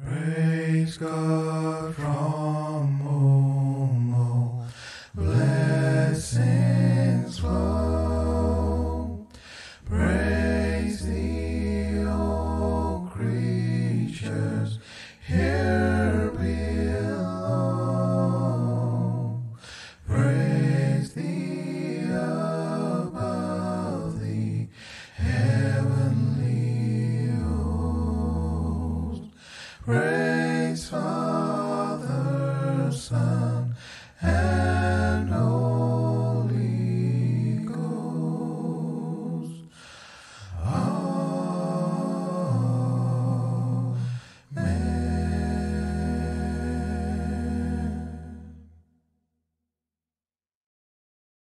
Praise God from Praise Father, Son, and